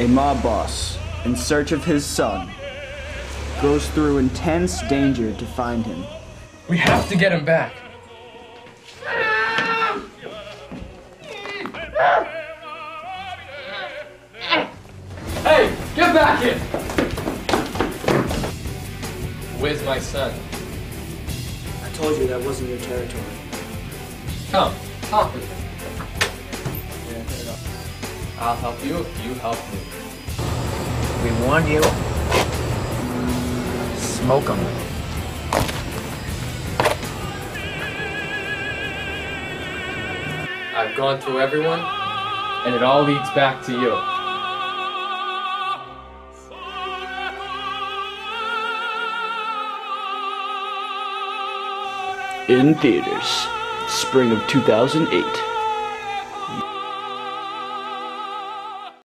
A mob boss, in search of his son, goes through intense danger to find him. We have to get him back. Hey, get back here! Where's my son? I told you that wasn't your territory. Come, talk with me. I'll help you if you help me. We warn you. Smoke 'em. I've gone through everyone, and it all leads back to you. In theaters, spring of 2008.